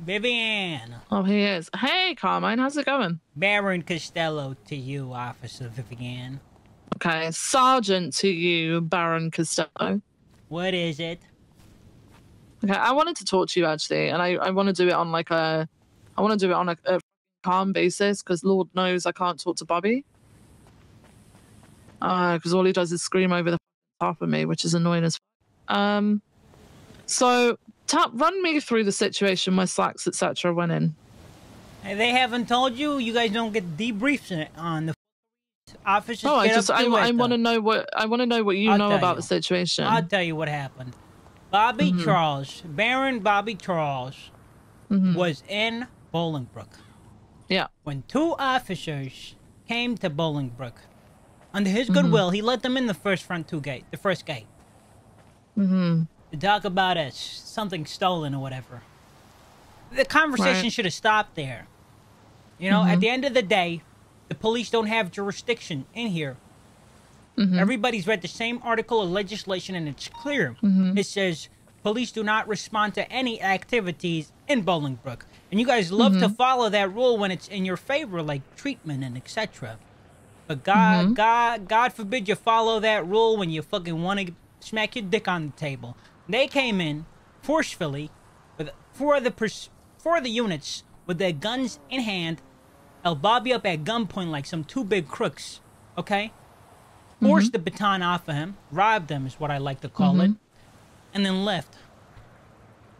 Vivian. Oh, he is. Hey, Carmine, how's it going? Baron Costello to you, Officer Vivian. Okay, Sergeant to you, Baron Costello. What is it? Okay, I wanted to talk to you actually, and I, I want to do it on like a, I want to do it on a, a calm basis because Lord knows I can't talk to Bobby. Uh, because all he does is scream over the top of me, which is annoying as. F- um, so tap, run me through the situation where Slacks etc. went in. Hey, They haven't told you. You guys don't get debriefs on the officers. Oh, I just I, I want to know what I want to know what you I'll know about you. the situation. I'll tell you what happened. Bobby Mhm. Charles, Baron Bobby Charles, Mhm. was in Bolingbroke Yeah. when two officers came to Bolingbroke. Under his Mhm. goodwill, he let them in the first front two gate, the first gate, Mm-hmm. To talk about a, something stolen or whatever. The conversation Right. should have stopped there. You know, at Mhm. the end of the day, the police don't have jurisdiction in here. Mhm. Everybody's read the same article of legislation and it's clear. Mhm. It says police do not respond to any activities in Bolingbroke. And you guys love to Mhm. follow that rule when it's in your favor, like treatment and etc. But God, Mhm. God, God forbid you follow that rule when you fucking want to smack your dick on the table. They came in forcefully with four of the pers- four of the units with their guns in hand, held Bobby up at gunpoint like some two big crooks. Okay, forced the baton off of him, robbed him is what I like to call it, Mhm. and then left.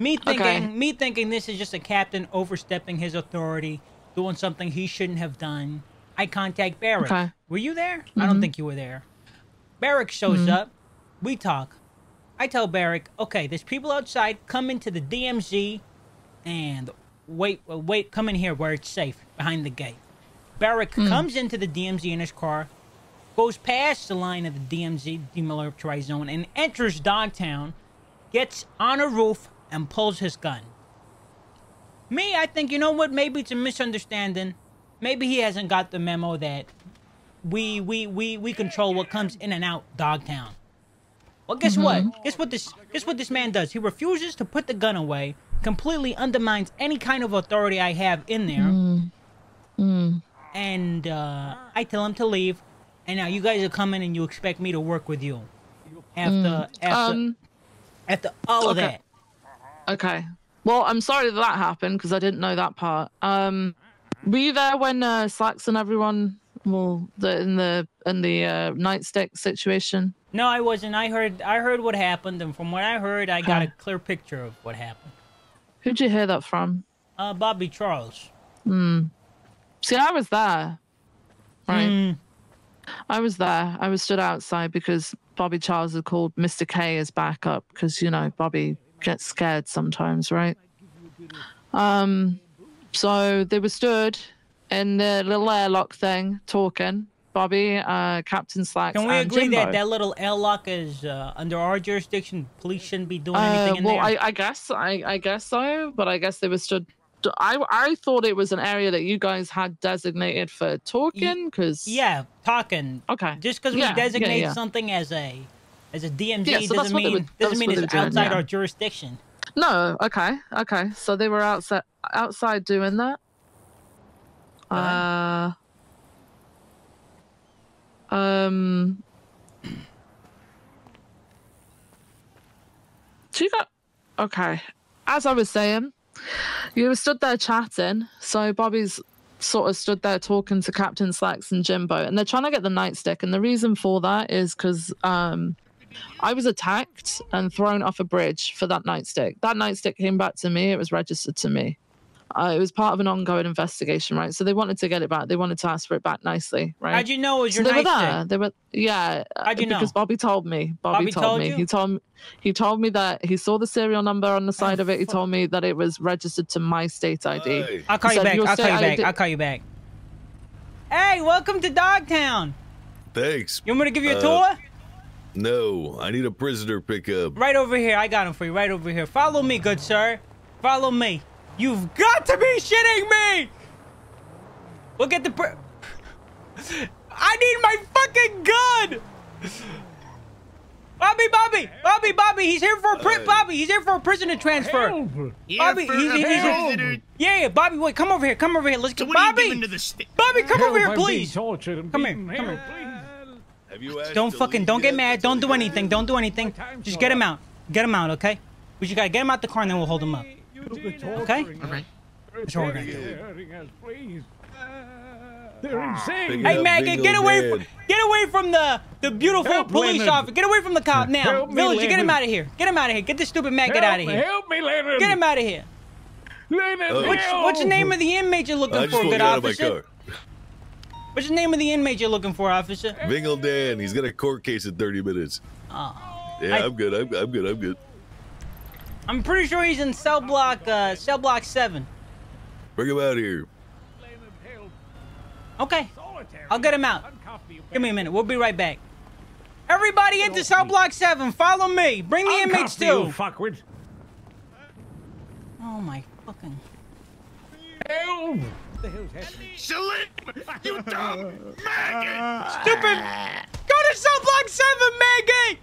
Me thinking, Okay. me thinking this is just a captain overstepping his authority, doing something he shouldn't have done. I contact Barrick. Okay. Were you there? I don't Mhm. think you were there. Barrick shows Mhm. up. We talk. I tell Barrick, okay, there's people outside. Come into the DMZ, and wait, uh, wait, come in here where it's safe behind the gate. Barrick Mm. comes into the DMZ in his car, goes past the line of the DMZ demilitarized zone, and enters Dogtown, gets on a roof, and pulls his gun. Me, I think you know what? Maybe it's a misunderstanding. Maybe he hasn't got the memo that we we we we control what comes in and out Dogtown. Well, guess Mhm. what? Guess what this guess what this man does? He refuses to put the gun away. Completely undermines any kind of authority I have in there Mm. Mm. and uh, I tell him to leave, and now you guys are coming and you expect me to work with you after Mm. after Um. after all of okay. that. Okay. Well, I'm sorry that that happened because I didn't know that part. Um, were you there when uh, Slacks and everyone, well, the, in the in the uh, nightstick situation? No, I wasn't. I heard I heard what happened, and from what I heard, I got a clear picture of what happened. Who'd you hear that from? Uh, Bobby Charles. Hmm. See, I was there. Right. Hmm. I was there. I was stood outside because Bobby Charles had called Mr. K as backup because you know Bobby gets scared sometimes, right? Um, so they were stood in the little airlock thing talking. Bobby, uh, Captain Slacks, Can we agree that Jimbo. that little airlock is uh, under our jurisdiction? Police shouldn't be doing Uh, anything in well. I, I guess I, I guess so, but I guess they were stood. I I thought it was an area that you guys had designated for talking because yeah, talking. Okay. Just because we yeah, designate yeah. something as a as a DMZ Yeah, so doesn't mean were- doesn't mean it's doing, outside yeah. our jurisdiction. No, okay, okay. So they were outside outside doing that. Uh um Do you got okay. As I was saying, you were stood there chatting, so Bobby's sort of stood there talking to Captain Slacks and Jimbo, and they're trying to get the nightstick. And the reason for that is because um, I was attacked and thrown off a bridge for that nightstick. That nightstick came back to me. It was registered to me. Uh, it was part of an ongoing investigation, right? So they wanted to get it back. They wanted to ask for it back nicely, right? How'd you know it was So your they were there. nightstick? They were, yeah. uh, How'd you know? Because Bobby told me. Bobby, Bobby told, told me. you? He told me. He told me that he saw the serial number on the side of it. He told me that it was registered to my state ID. I'll call He you said, back. I'll call state you back. I'll call you back. Hey, welcome to Dogtown. Thanks. You want me to give you a Uh, tour? No, I need a prisoner pickup. Right over here. I got him for you. Right over here. Follow me, good sir. Follow me. You've got to be shitting me! Look at the. Pr- I need my fucking gun! Bobby, Bobby, Bobby, Bobby. He's here for a pri- Bobby. He's here for a prisoner transfer. Help! Bobby, for he's, a he's, he's, prisoner. yeah, yeah, Bobby, wait, come over here, come over here. Let's So go, what Bobby. giving to the sta- Bobby, come Help, over here, please. tortured. I'm Come here, being come held, Have you Don't fucking, don't get mad. Don't do anything. Don't do anything. Just get him out. Get him out, okay? We just gotta get him out the car and then we'll hold him up. Okay? Okay. That's what we're gonna do. Please. Ah. They're insane. Big Hey, Yeah, Maggot, bingo get away from get away from the the beautiful Help, police Leonard. officer. Get away from the cop now. Help me, get him out of here. Get him out of here. Get this stupid maggot help, out of here. Help me, Leonard. Get him out of here. Leonard, Oh. What's, help. what's the name of the inmate you're looking I for, want to good get out of my officer? car. What's the name of the inmate you're looking for, officer? Vingle Dan, he's got a court case in 30 minutes. Oh. Yeah, I- I, am good. I'm, I'm good. I'm good. I'm pretty sure he's in cell block uh cell block seven. Bring him out here. Okay. I'll get him out. Give me a minute. We'll be right back. Everybody into cell block seven. Follow me. Bring the inmates Uncuff you too. fuckwit. Oh my fucking. Help. Salim! You dumb maggot! Stupid! Go to cell block seven, Maggie!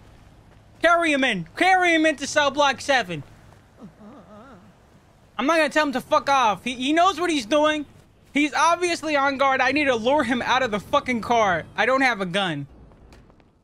Carry him in. Carry him into cell block seven. I'm not gonna tell him to fuck off. He, he knows what he's doing. He's obviously on guard. I need to lure him out of the fucking car. I don't have a gun.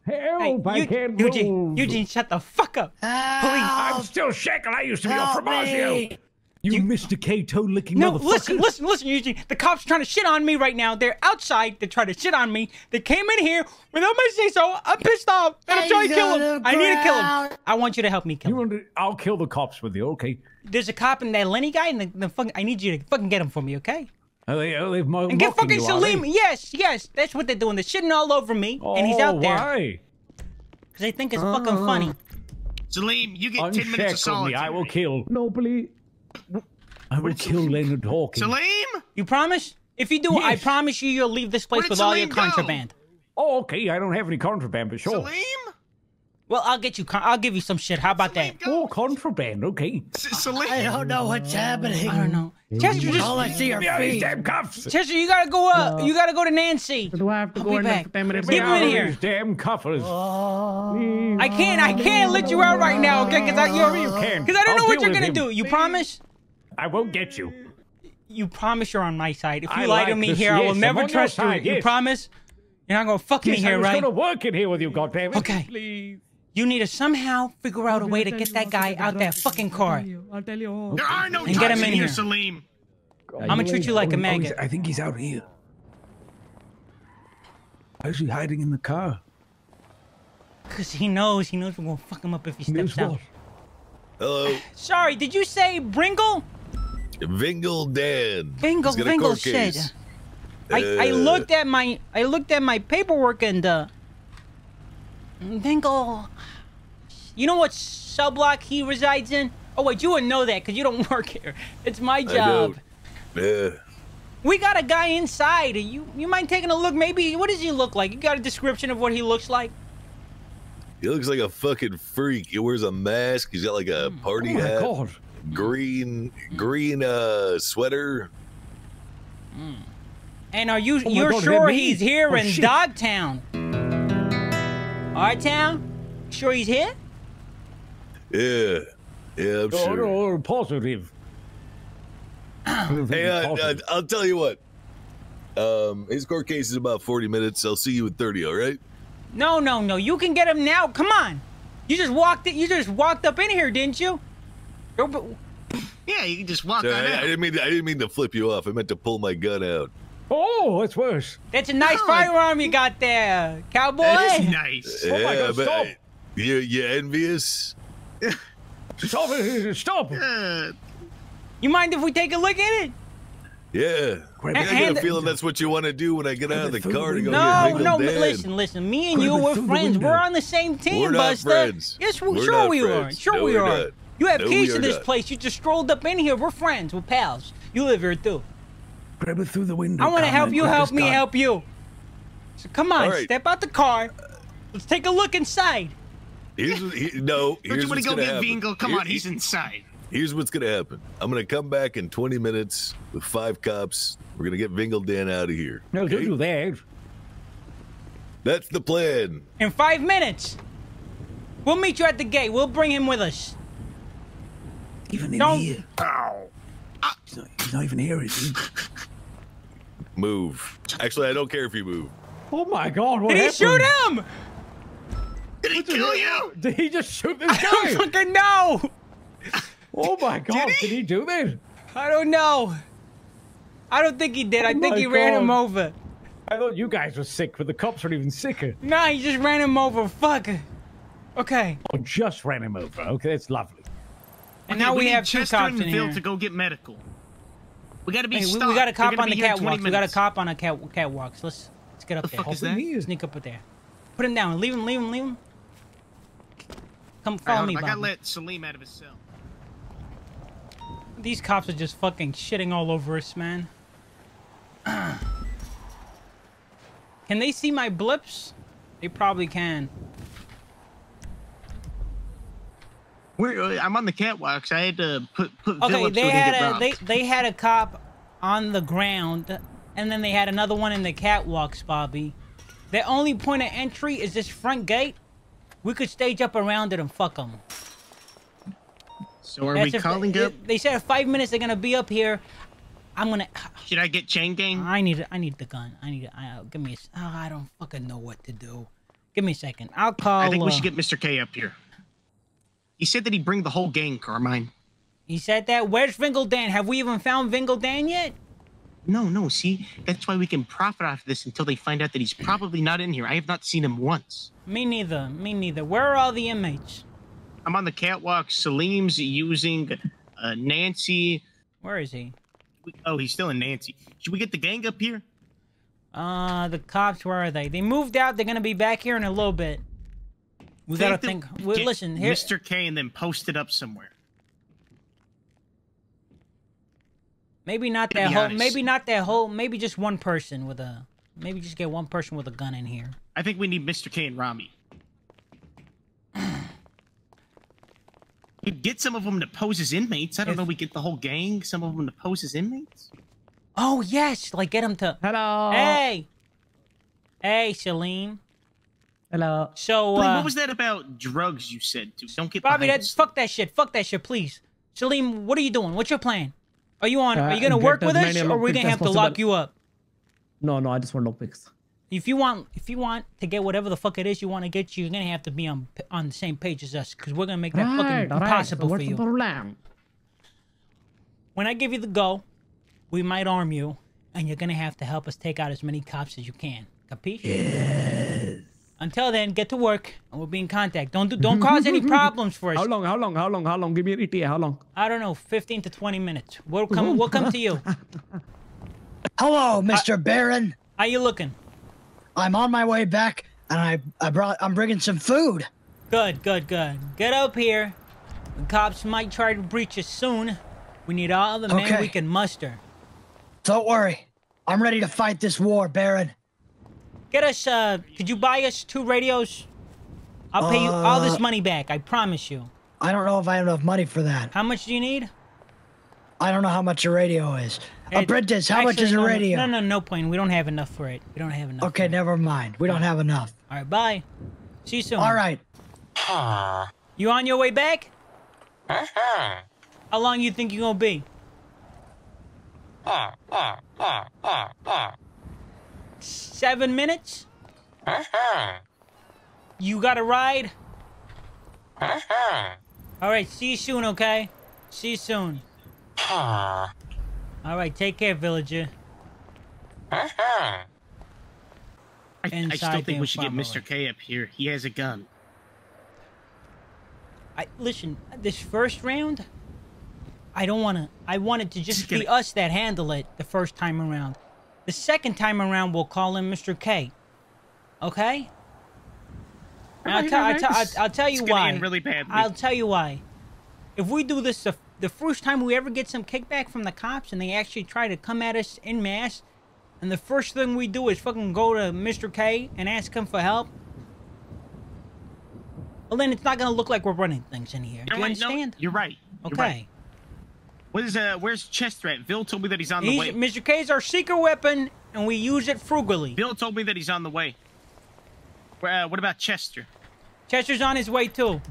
Help. I can't Eugene, move. Eugene, shut the fuck up. I'm still shaking. I used to be your Fabrizio. You, Mr. K toe licking No, motherfucker. listen, listen, listen, Eugene. The cops are trying to shit on me right now. They're outside. They're trying to shit on me. They came in here without my say so. I'm pissed off. And I'm trying to kill him. I need to kill him. I want you to help me kill You him. want to, I'll kill the cops with you, okay? There's a cop in that Lenny guy, and the, the fucking, I need you to fucking get him for me, okay? Are they, oh, are they mo- And get fucking you, Salim. Yes, yes, that's what they're doing. They're shitting all over me, and he's Oh, out there oh, Why? because they think it's fucking funny. Salim, you get 10 minutes of Unshackle solitude. me. I will kill. No, please. I will kill Leonard Hawkins. Salim? You promise? If you do, I promise you, you'll leave this place Where did with all your Salim go? contraband. Oh, okay. I don't have any contraband, but sure. Salim? Well, I'll get you. I'll give you some shit. How about that? Salim, Oh, contraband. Okay. S- I don't know what's happening. I don't know. Chester, just All I see are me these feet. damn cuffs. Chester, you gotta go up. You gotta go to Nancy. Do I have to I'll go be in back. there? Give Get him in here. damn cuffers. Oh. I can't. I can't let you out right now, okay? Because I, you can. Because I don't know I'll what you're gonna him. do. You promise? I won't get you. You promise you're on my side. If you I lie to me this. here, I will Yes, I'm never trust you. side, You yes. promise? You're not gonna fuck me Yes, I here, was right? going to work in here with you, goddammit. Okay. Please. You need to somehow figure out a way to get that guy out that fucking car. I'll tell you all. There are no and get him in here, here. Salim. I'm gonna treat you like a maggot. I think he's out here. Why is he hiding in the car? Because he knows. He knows we're gonna fuck him up if he steps out. Hello, Sorry, did you say Bringle? Vingle Dan. Bingle, He's got a Bingle court said. I, I Uh, looked at my I looked at my paperwork and uh Bingle You know what cell block he resides in? Oh wait, you wouldn't know that because you don't work here. It's my I job. don't. Yeah. We got a guy inside. You you mind taking a look? Maybe what does he look like? You got a description of what he looks like? He looks like a fucking freak. He wears a mask. He's got like a Oh party my hat, god. green green uh sweater. And are you my you're God, sure he's here Oh, in shit. Dogtown? Our town? Sure he's here? Yeah. Yeah, I'm Oh, sure. no, positive. Hey, uh, uh, Positive. I'll tell you what. Um, his court case is about 40 minutes. I'll see you at 30, all right? No, no, no. You can get him now. Come on. You just walked it. You just walked up in here, didn't you? Yeah, you can just walk Sorry, on I, I didn't mean to, I didn't mean to flip you off. I meant to pull my gun out. Oh, that's worse. That's a nice Oh, firearm you got there, cowboy. That is nice. Oh my God, but stop. you you envious? Stop it. Stop. Uh, You mind if we take a look at it? Yeah. Grab I it. got Hand a feeling that's what you want to do when I get out of the car the to go window. No, get Bingle no. but Listen, listen. Me and Grab you, it we're friends. We're on the same team, We're not Buster. friends. Yes, we, We're sure not we are. Sure No, we we're not. You have No, keys to this not. place. You just strolled up in here. We're friends. We're pals. You live here too. Grab it through the window. I want to help you. Help me. gun. Help you. So come on, All right. step out the car. Let's take a look inside. Here's what, he, no. don't Here's you want to go get happen. Vingle? Come Here- on, he's inside. Here's what's gonna happen. I'm gonna come back in 20 minutes with five cops. We're gonna get Vingle Dan out of here. No, don't okay? do that. That's the plan. In five minutes. We'll meet you at the gate. We'll bring him with us. Even in Don't- here. Ow. He's not, he's not even here, is he? Move. Actually, I don't care if you move. Oh my god, what Did he shoot him? Did he kill you? Did he just shoot this guy? I don't guy? fucking know. oh my god, did he? do that? I don't know. I don't think he did. I Oh think my he ran him over. I thought you guys were sick, but the cops are even sicker. Nah, he just ran him over. Fuck. Okay. Oh, just ran him over. Okay, that's lovely. And Okay, now we, need have two cops and in Phil here. to go get medical. We gotta be Hey, we, we got a cop on the be here in 20 catwalks. We got a cop on a cat catwalks. Let's let's get up The there. fuck is that? Sneak up there. Put him down. Leave him. Leave him. Leave him. Come follow hold me, I gotta let Salim out of his cell. These cops are just fucking shitting all over us, man. can they see my blips? They probably can. Where uh, I'm on the catwalks. I had to put put Okay, up they had a they they had a cop on the ground, and then they had another one in the catwalks, Bobby. The only point of entry is this front gate. We could stage up around it and fuck them. So are we calling up? They said five minutes they're gonna be up here. I'm gonna. Should I get chain gang? I need. I need the gun. I need. I, uh, give me. A, oh, I don't fucking know what to do. Give me a second. I'll call. I think we uh, should get Mr. K up here. He said that he'd bring the whole gang, Carmine. He said that. Where's Vingle Dan? Have we even found Vingle Dan yet? No, no. See, that's why we can profit off this until they find out that he's probably not in here. I have not seen him once. Me neither. Me neither. Where are all the inmates? I'm on the catwalk. Salim's using uh, Nancy. Where is he? Oh, he's still in Nancy. Should we get the gang up here? Uh, the cops. Where are they? They moved out. They're gonna be back here in a little bit. We gotta Take think. the- Well, get listen here. Mr. K, and then post it up somewhere. Maybe not that whole. honest. Maybe not that whole. Maybe just one person with a. Maybe just get one person with a gun in here. I think we need Mr. K and Rami. We get some of them to pose as inmates. I don't If- know. We get the whole gang. Some of them to pose as inmates. Oh yes, like get them to. Hello. Hey. Hey, Salim. Hello. So, Wait, uh, what was that about drugs you said? Dude, don't get Bobby, behind that fuck that shit. Fuck that shit, please. Salim, what are you doing? What's your plan? Are you on? Uh, are you gonna work with us, or are we lockpicks gonna have to lock you up? No, no, I just want lockpicks. If you want, if you want to get whatever the fuck it is you want to get, you're gonna have to be on on the same page as us, because we're gonna make that Right, fucking all right. impossible so for what's you. the problem? When I give you the go, we might arm you, and you're gonna have to help us take out as many cops as you can. Capiche? Yes. Until then, get to work, and we'll be in contact. Don't do, don't cause any problems for us. How long? How long? How long? How long? Give me an ETA. How long? I don't know, 15 to 20 minutes. We'll come. We'll come to you. Hello, Mr. Baron. How you looking? I'm on my way back, and I I brought I'm bringing some food. Good, good, good. Get up here. The cops might try to breach us soon. We need all the men we can muster. Don't worry, I'm ready to fight this war, Baron. Get us, uh, could you buy us two radios? I'll pay you all this Uh, money back, I promise you. I don't know if I have enough money for that. How much do you need? I don't know how much a radio is. It- Apprentice, how much is a radio? No, no, no point. We don't have enough for it. We don't have enough. Okay, never mind. We don't have enough. All right, bye. See you soon. All right. You on your way back? Uh-huh. How long you think you gonna be? Uh, uh, uh, Seven minutes? Uh-huh. You got a ride? Uh-huh. All right, see you soon, okay? See you soon. Uh-huh. All right, take care, villager. I, I still think we should get. Mr. K up here. He has a gun. I listen. This first round, I don't want to. I want it to just Just be us that handle it the first time around. The second time around, we'll call him Mr. K. Okay? And I'll, tell- I'll, tell- I'll, I'll tell you why. really badly. I'll tell you why. If we do this the, the first time we ever get some kickback from the cops and they actually try to come at us in mass, and the first thing we do is fucking go to Mr. K and ask him for help, well then it's not gonna look like we're running things in here. Do you right, no, understand? you're right. You're okay. right. What is uh? Where's Chester at? Bill told me that he's on the way. Mr. K is our secret weapon, and we use it frugally. Bill told me that he's on the way. Uh, what about Chester? Chester's on his way too.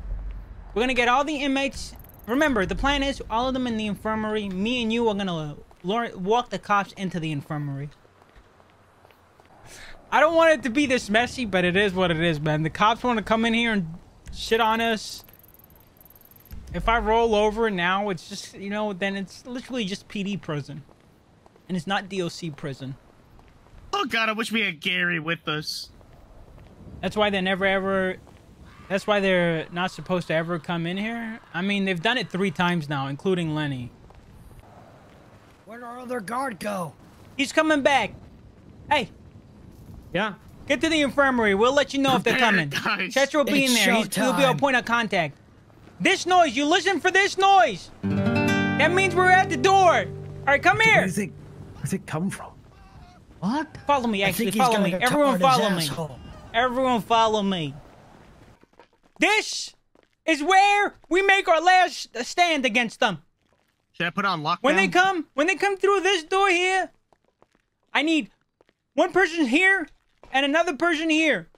We're gonna get all the inmates. Remember, the plan is all of them in the infirmary. Me and you are gonna walk the cops into the infirmary. I don't want it to be this messy, but it is what it is, man. The cops want to come in here and shit on us. If I roll over now, it's just, you know, then it's literally just PD prison. And it's not DOC prison. Oh god, I wish we had Gary with us. That's why they never ever. That's why they're not supposed to ever come in here. I mean, they've done it three times now, including Lenny. Where'd our other guard go? He's coming back. Hey, Yeah. get to the infirmary. We'll let you know if they're coming. guys. Chester will be It's in there. He's, he'll be our point of contact. This noise, you listen for this noise. That means we're at the door. All right, come Where here. does it, where does it come from? What? Follow me, actually. Follow me. Everyone tar in his follow me. Everyone follow me. This is where we make our last uh, stand against them. Should I put on lockdown? When they come, when they come through this door here, I need one person here and another person here.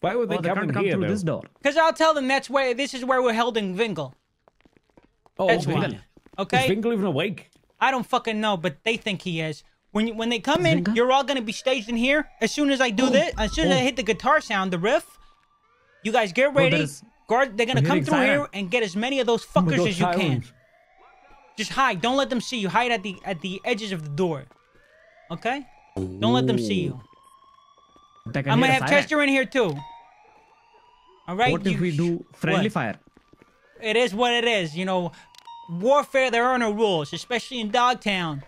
Why would they Oh, come in come here, through though? this door. Cause I'll tell them that's where this is where we're holding Vingle. Oh, That's okay. fine. Is Okay? Winkle even awake? I don't fucking know, but they think he is. When you, when they come in, Vingle? you're all gonna be staged in here. As soon as I do oh. this, as soon as I oh. hit the guitar sound, the riff, you guys get ready. there's- Guard, they're gonna come through here and get as many of those Oh fuckers God, as you can. Just hide. Don't let them see you. Hide at the at the edges of the door. Okay? Don't let them see you. They I'm gonna have siren. Chester in here too. All right. What if we do friendly what? fire? It is what it is. You know, warfare. There are no rules, especially in Dogtown.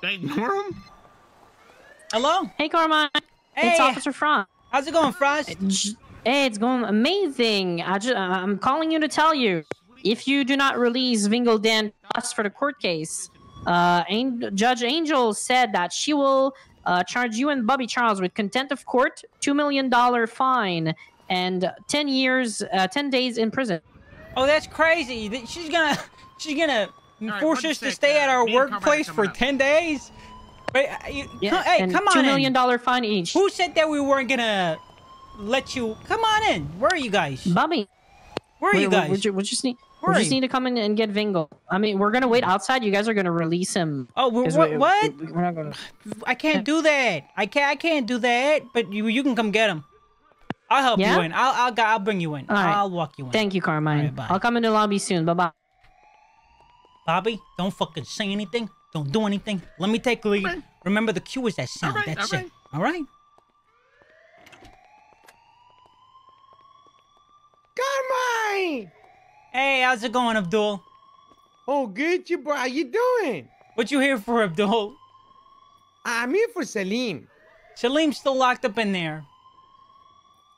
They ignore him? Hello. Hey, Carmine. Hey. It's Officer Frost. How's it going, Frost? Hey, it's going amazing. I just, I'm calling you to tell you if you do not release Vingle Dan Plus for the court case, uh, An- Judge Angel said that she will uh, charge you and Bobby Charles with contempt of court, $2 million fine, and 10 years, uh, 10 days in prison. Oh, that's crazy. Th- She's gonna, she's gonna right, force one us to stay uh, at our me and Carmine are workplace for up. ten days. Wait, uh, you, Yeah, co- hey, come on $2 in. million dollar fine each. Who said that we weren't gonna let you? Come on in. Where are you guys? Bobby, Where are we, you guys? we ju- we just need. Where We just need to come in and get Vingle. I mean, we're gonna wait outside. You guys are gonna release him. Oh, wh- 'Cause what? we- what? we- We're not gonna. I can't do that. I can't. I can't do that. But you, you can come get him. I'll help Yeah? you in. I'll, I'll, I'll bring you in. All right. I'll walk you in. Thank you, Carmine. All right, bye. I'll come in the lobby soon. Bye bye. Bobby, don't fucking say anything. Don't do anything. Let me take the lead. Alright. Remember, the cue is that sound. Alright, That's alright. it. All right. Carmine! Hey, how's it going, Abdul? Oh, good, you bro. How you doing? What you here for, Abdul? I'm here for Salim. Salim's still locked up in there.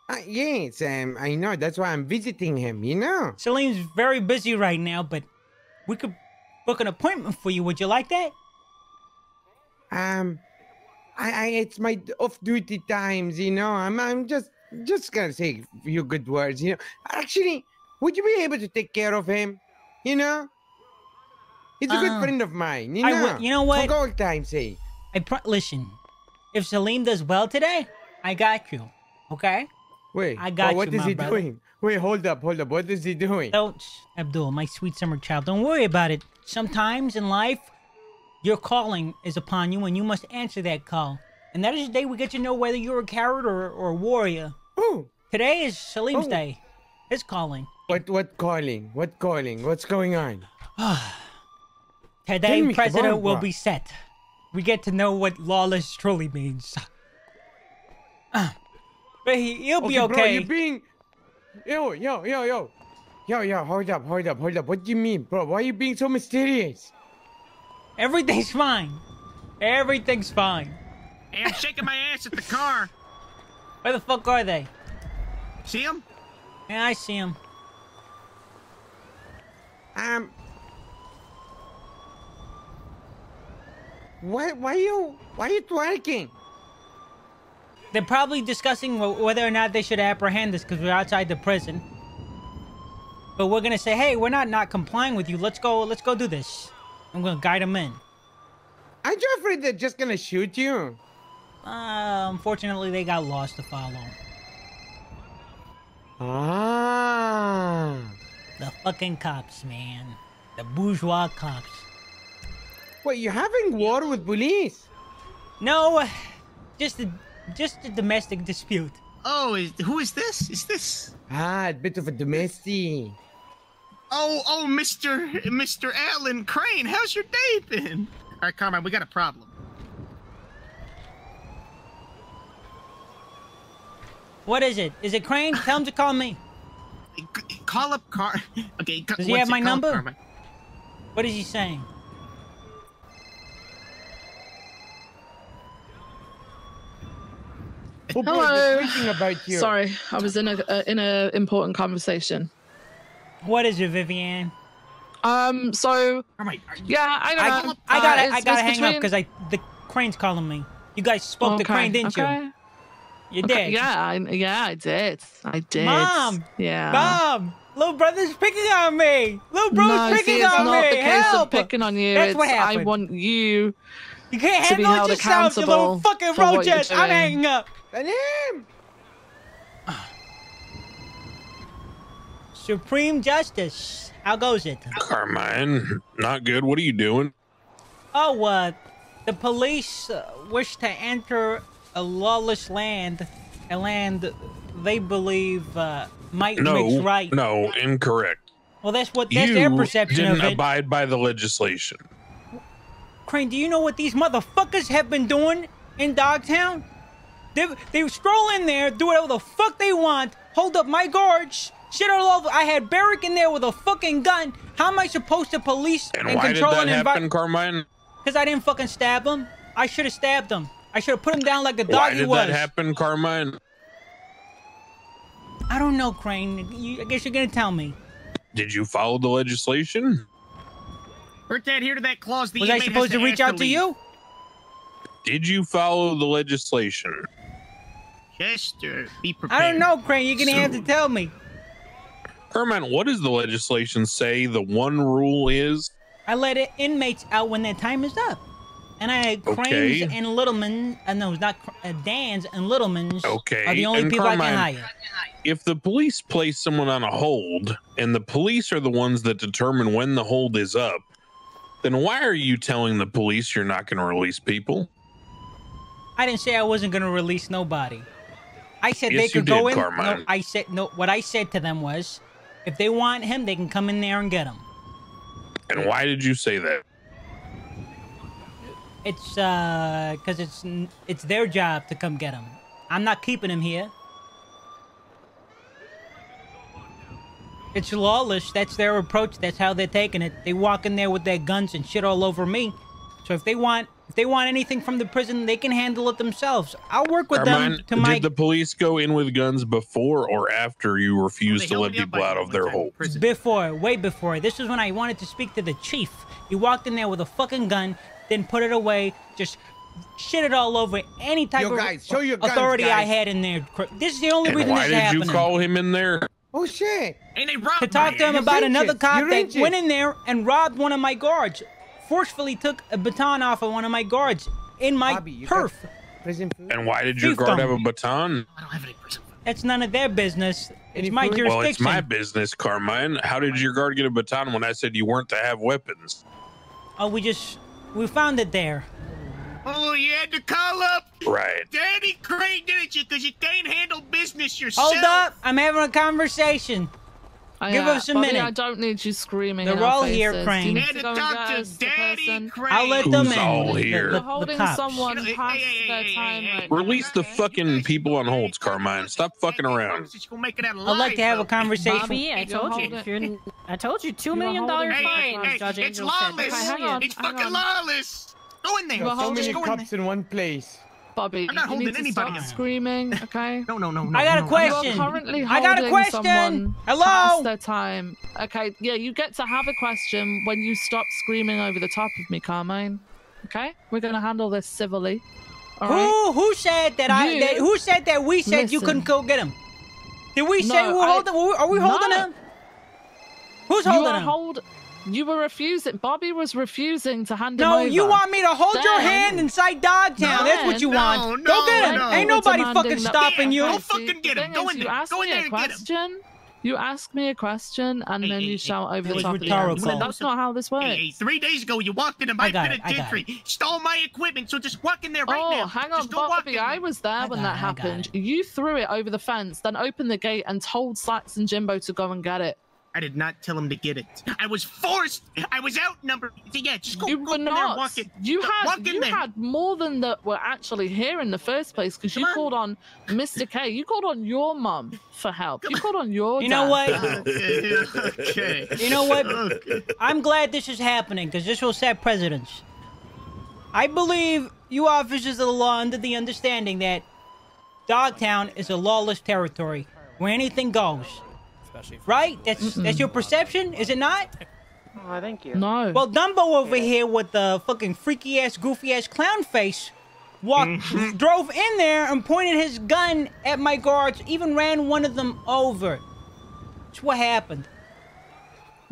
Uh, yes, um, I know. That's why I'm visiting him, you know? Salim's very busy right now, but we could book an appointment for you. Would you like that? Um, I, I it's my off-duty times, you know. I'm, I'm just, just gonna say a few good words, you know. Actually, would you be able to take care of him? You know, he's a good Uh, friend of mine. You know, you know what? For old time's sake. I listen. If Salim does well today, I got you. Okay? Wait, I got oh, what you, is he brother. doing? Wait, hold up, hold up. What is he doing? Don't, Abdul, my sweet summer child. Don't worry about it. Sometimes in life, your calling is upon you, and you must answer that call. And that is the day we get to know whether you're a coward or, or a warrior. Oh, Today is Salim's Oh. day. His calling. what, what calling? What calling? What's going on? Today, Tell me, president Kabamba. will be set. We get to know what lawless truly means. But he, he'll be Bro, okay. Bro, you're being. Yo, yo, yo, yo. Yo, yo, hold up, hold up, hold up. What do you mean, bro? Why are you being so mysterious? Everything's fine. Everything's fine. Hey, I'm shaking my ass at the car. Where the fuck are they? See him? Yeah, I see them. Um. Why, why you, why you twerking? They're probably discussing whether or not they should apprehend us because we're outside the prison. But we're gonna say, hey, we're not not complying with you. Let's go. Let's go do this. I'm gonna guide them in. Aren't you afraid they're just gonna shoot you? Uh, unfortunately, they got lost to follow. Ah. The fucking cops, man. The bourgeois cops. What, you're having war with police? No, just a just a domestic dispute. Oh, is, who is this? Is this? Ah, a bit of a domestic. Oh, oh, Mr. Mr. Alan Crane, how's your day been? All right, Carmine, we got a problem. What is it? Is it Crane? Tell him to call me. Call up Car. Okay, ca- Does he have it my called, number? Carmine? What is he saying? Boy, Hello. thinking about you. Sorry, I was in a uh, in a important conversation. What is it, Vivian? Um, so Carmine, you- yeah, I I, don't know. I Uh, gotta it's- I gotta it's hang up because I the Crane's calling me. You guys spoke to Okay, Crane, didn't okay. you? You Okay, did. Yeah, I, yeah, I did. I did. Mom! Yeah. Mom, little brother's picking on me. Little bro's no, picking see, it's on not me. the case Help! of picking on you. That's it's what I want you. You can't to be handle it held yourself, you little fucking for roaches. I'm hanging up. And him! Supreme Justice. How goes it? Carmine, not good. What are you doing? Oh, uh, the police uh, wish to enter a lawless land, a land they believe uh, might No, makes right. no, incorrect. Well, that's what that's you their perception didn't of it. abide by the legislation. Crane, do you know what these motherfuckers have been doing in Dogtown? They they stroll in there, do whatever the fuck they want, hold up my guards, shit all over. I had Barrick in there with a fucking gun. How am I supposed to police And and, why did control that an happen, Carmine? Because I didn't fucking stab him. I should have stabbed him. I should have put him down like a dog Why he did was. that happen, Carmine? I don't know, Crane. You, I guess you're gonna tell me. Did you follow the legislation? We're to adhere to that clause. The Was I inmate supposed to reach out to leave. you? Did you follow the legislation? Chester, be prepared. I don't know, Crane. You're gonna have to tell me. Herman, what does the legislation say the one rule is? I let it, inmates out when their time is up. And I had Cranes Okay. and Littleman, uh, no, it's not uh, Dan's and Littleman's Okay, are the only and people I can hire. If the police place someone on a hold and the police are the ones that determine when the hold is up, then why are you telling the police you're not going to release people? I didn't say I wasn't gonna release nobody. I said Yes, they could go in. Carmine. No, I said no. What I said to them was, if they want him, they can come in there and get him. And why did you say that? It's uh, cause it's it's their job to come get him. I'm not keeping him here. It's lawless. That's their approach. That's how they're taking it. They walk in there with their guns and shit all over me. So if they want, if they want anything from the prison, they can handle it themselves. I'll work with Carmine, them to my. did the police go in with guns before or after you refused to let people out of their time in hold? prison. Before, way before. This is when I wanted to speak to the chief. He walked in there with a fucking gun, then put it away, just shit it all over any type Yo, of guys, show your guns, authority I had in there. This is the only And reason why this is did you call him in there? Oh, shit. And they robbed to talk to him You're about another cop You're that inches. went in there and robbed one of my guards. Forcefully took a baton off of one of my guards in my Bobby, you got turf. Prison? And why did your Chief guard have a baton? I don't have any prison food. That's none of their business. It's my food? jurisdiction. Well, it's my business, Carmine. How did your guard get a baton when I said you weren't to have weapons? oh, we just we found it there. Oh, you had to call up Right. Daddy Crane, didn't you? Because you can't handle business yourself. Hold up! I'm having a conversation. I, Give uh, us a Bobby, minute. I don't need you screaming. They're in our all here, faces. Crane. Do you You need to to and talk to Daddy person? Crane. I'll let them Who's in. all here? The, You're the holding cops. someone Hey, hey, past hey, their hey, time hey, right hey. now. Release the fucking people on holds, Carmine. Stop fucking around. She's gonna make it out I'd like to have a conversation. Bobby, I told you. If you're, I told you, two You're million dollar fine. hey, hey, Judge it's Angel lawless. Okay. It's fucking lawless. Go in there. You're So holding- many Just go in cops in one place. Bobby, I'm not you holding need to anybody stop screaming, okay? No, no, no, no. I got a question. You are currently I got a question. Hello? Past their time. Okay, yeah, you get to have a question when you stop screaming over the top of me, Carmine. Okay, we're gonna handle this civilly. All right. Who who said that I that, who said that we said you couldn't go get him? Did we say No, we're I- holding? Are we holding No. him? Who's You holding are him? hold. You were refusing. Bobby was refusing to hand him No, you want me to hold your hand inside Dogtown. That's what you then- want. no, Go get him. no. Ain't nobody fucking that- stopping you. Go fucking get him. Go is, in you there. ask Go in there and get him. question. You ask me a question and Hey, then hey, you hey, shout over the top of the rhetorical. answer. That's not how this works. Hey, hey, three days ago, you walked into I my got bit of I got gentry, stole my equipment, so just walk in there right oh, now. hang on, just go Bobby. in I was there I when that it, happened. You threw it over the fence, then opened the gate and told Slacks and Jimbo to go and get it. I did not tell him to get it. I was forced. I was outnumbered. Yeah, just go, You go were in there and not. walk it. You had walk in you there. had more than that were actually here in the first place because you on. called on Mr. K. You called on your mom for help. You called on your You know what? okay. okay. You know what? Okay. I'm glad this is happening because this will set precedents. I believe you officers of the law under the understanding that Dogtown is a lawless territory where anything goes. Right? That's that's your perception, is it not? Oh, thank you. No. Well, Dumbo over here with the fucking freaky ass, goofy ass clown face walked, drove in there and pointed his gun at my guards, even ran one of them over. That's what happened.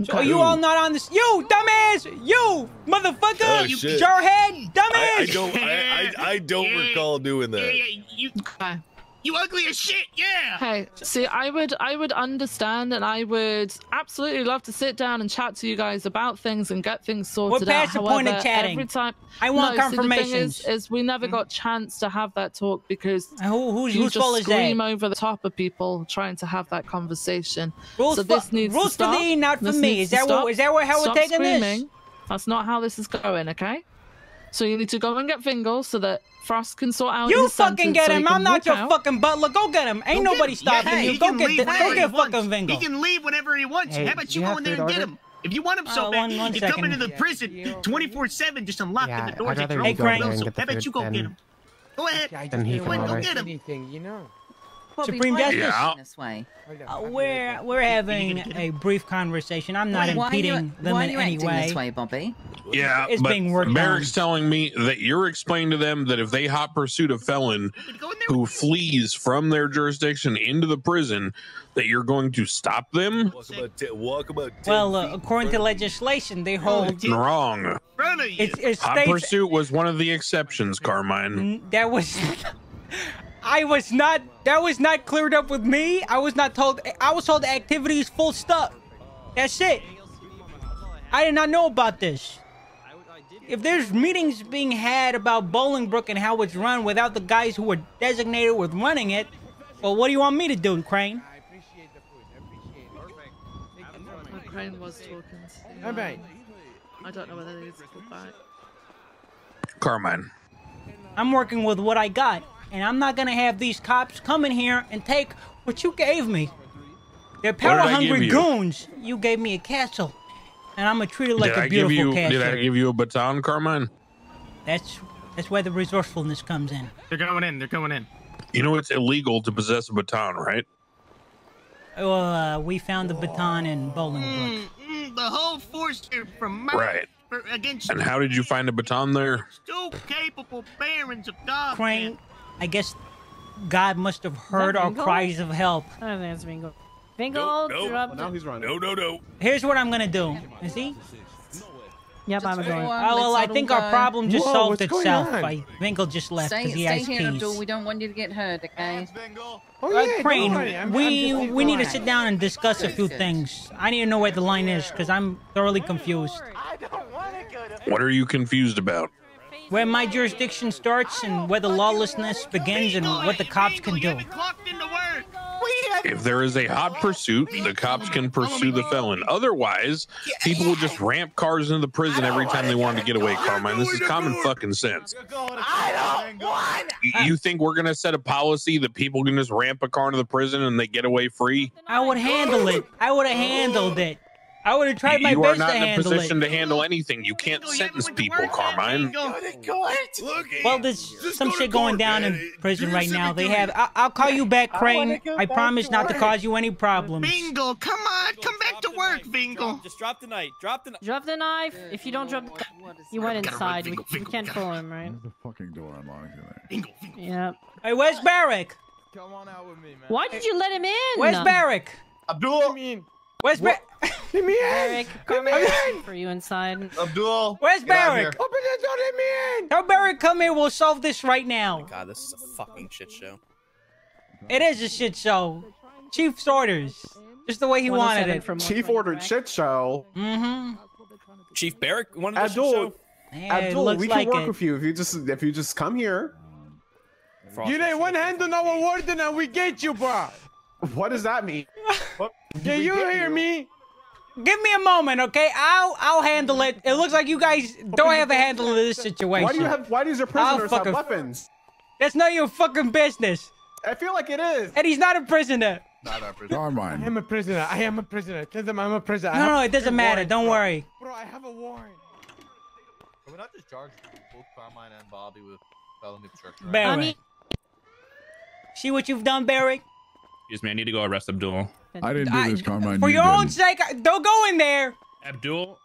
So are you all not on this? You dumbass! You motherfucker! Oh, you shit. jarhead! Dumbass! I, I don't. I, I, I don't recall doing that. yeah, you, Okay. You ugly as shit. Yeah. Hey, see, I would, I would understand, and I would absolutely love to sit down and chat to you guys about things and get things sorted We're past out. the point of However, chatting. Every time, I want no, see, the thing is, is we never got chance to have that talk because Who, who's, you whose just fault is that? scream over the top of people trying to have that conversation. Rules so for- this needs rules to for stop. thee, not for This me. Is that what- stop. is that what- how we're Stop taking this? That's not how this is going, okay? So you need to go and get Fingal so that Frost can sort out You his fucking sentence get so he him. can I'm not your out. fucking butler. Go get him. Ain't Go nobody him. stopping Yeah, you. Go get leave the, go he get wants. fucking Vingo. He can leave whenever he wants. Hey, How about you you go in there food and get him? If you want him so Uh, bad, one- one you come into the prison 24 7, just unlocking Yeah, the doors I'd at your rather own you go in Crank. there and will. get the How about you go get him? Go ahead. I Then just don't can Wait, go get him. you know. Supreme why Justice. Yeah. This way. Uh, we're we're having a brief conversation. I'm not Why are you, impeding them why are you any acting way. this way, Bobby? Yeah, It's but being worked Merrick's telling me that you're explaining to them that if they hot pursuit a felon Go in there. who flees from their jurisdiction into the prison, that you're going to stop them. Walk about, walk about Well, uh, according to legislation, they hold. Wrong. In you. It, it Hot pursuit was one of the exceptions, Carmine. That was. I was not. That was not cleared up with me. I was not told. I was told the activity is full stop. That's it. I did not know about this. If there's meetings being had about Bolingbroke and how it's run without the guys who were designated with running it, well, what do you want me to do, Crane? I appreciate the food. I appreciate it. Thank you. Crane was talking. to- All right. I don't know whether he's called back. Carmine. I'm working with what I got, and I'm not gonna have these cops come in here and take what you gave me. They're did I power hungry you? goons. You gave me a castle, and I'm gonna treat it like did a I give beautiful you? castle. Did I give you a baton, Carmine? That's that's where the resourcefulness comes in. They're going in. They're going in. You know it's illegal to possess a baton, right? Well, uh, we found the baton in Bolingbroke. Mm, mm, the whole force here from my Right. against And how did you find a baton there? two capable barons of dog. Crane, I guess God must have heard our cries of help. I don't think it's Bingo. Bingo, No, no. drop Well, the- he's running. No, no, no. Here's what I'm gonna do. You see? Yep, I'm going. Oh, well, I think our problem just Whoa, solved itself. on? I Vingle just left Stay, because he has here, Abdul. We don't want you to get hurt, okay? Oh, Uh, yeah, don't Crane, worry. I'm- we I'm we need to sit down and discuss a few things. I need to know where the line is because I'm thoroughly confused. What are you confused about? Where my jurisdiction starts and where the lawlessness begins and what the cops can do. Clocked into work. If there is a hot pursuit, the cops can pursue the felon. Otherwise, people will just ramp cars into the prison every time they want to get away, Carmine. This is common fucking sense. You- You think we're gonna set a policy that people can just ramp a car into the prison and they get away free? I would handle it. I would have handled it. I would have tried my you are not in a position it. to handle anything. You can't sentence people, Carmine. Well, there's some shit going down in prison right now. They have. I- I'll call you back, Crane. I promise not to cause you any problems. Bingle, come on, come back to work, Bingle. Just drop the knife. Drop the knife. Drop the knife. If you don't drop the, knife, you went inside. run, We, Bingo, we can't gotta- pull him, right? the fucking door unlocked in there. Bingo, Bingo. Yep. Hey, where's Barrick? Come on out with me, man. Why did you let him in? Where's Barrick? Abdul. I mean, Where's Barrick? Let me in. Barrick, Carmen, waiting for you inside. Abdul. Where's get Barrick? Open the door. Let me in. Tell Barrick come here. We'll solve this right now. God, this is a fucking shit show. It is a shit show. Chief's orders. Just the way he wanted it. from Chief ordered shit show. Mm-hmm. Chief Barrick wanted this shit Abdul, show. Yeah, Abdul, looks we can like work it. with you if you just if you just come here. Frost You lay one hand on our warden and we get you, bro. What does that mean? What? Can We you get hear me? Give me a moment, okay? I'll I'll handle it. It looks like you guys don't have a handle of this situation. Why do you have? Why does your prisoners have fucking- weapons? That's not your fucking business. I feel like it is. And he's not a prisoner. Not our prisoner. I am a prisoner. I am a prisoner. Tell them I'm a prisoner. I No, have no, it doesn't matter. warrant, Don't bro. worry. Bro, I have a warrant. Can we not just charge both Carmine and Bobby with felony obstruction? Barrick. I See what you've done, Barrick? Excuse me, I need to go arrest Abdul. I didn't do this, Carmine. For you your own sake, don't go in there. Abdul?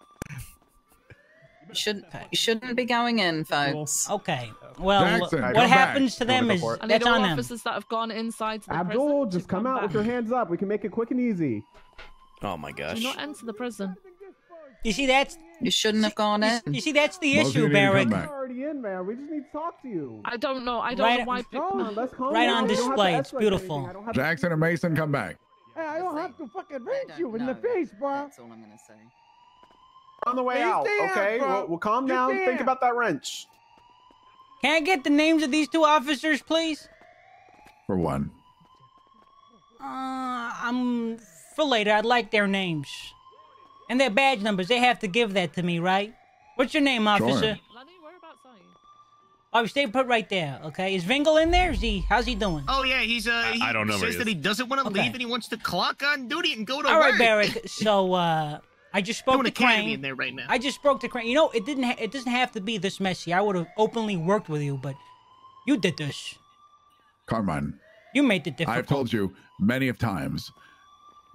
You shouldn't, you shouldn't be going in, folks. Okay. Well, Jackson, what happens to wanna them go is for? I need that's all on them. officers that have gone inside to the Abdul, prison just to come out with your hands up. We can make it quick and easy. Oh my gosh! Do gosh. not enter the prison. You see, that's You shouldn't have gone in. you see, that's the Most issue, need to come Barrick. back. We're already in, man. We just need to talk to you. I don't know. I don't Right- know why. Come on, let's calm Right down. on We don't have to display. It's beautiful. anything. I don't have to- Jackson and Mason, come back. Hey, I don't have to fucking I reach you in the face, bro. That's all I'm gonna say. on the way Hey, out. stay out, Okay, bro. we'll, we'll calm You down. stay Think about that wrench. Can I get the names of these two officers, please? For one. Uh, I'm for later. I'd like their names and their badge numbers. They have to give that to me, right? What's your name, officer? Sure. Lenny, whereabouts? Oh, stay put right there. Okay. Is Vingle in there? Is he? How's he doing? Oh yeah, he's uh. He I don't know where Says he that is. he doesn't want to Okay. leave and he wants to clock on duty and go to All right, work. Barrick. So, uh, I just spoke Doing to academy Crane. in there right now. I just spoke to Crane. You know, it didn't. Ha- it doesn't have to be this messy. I would have openly worked with you, but you did this. Carmine, You made the difficult. I've told you many of times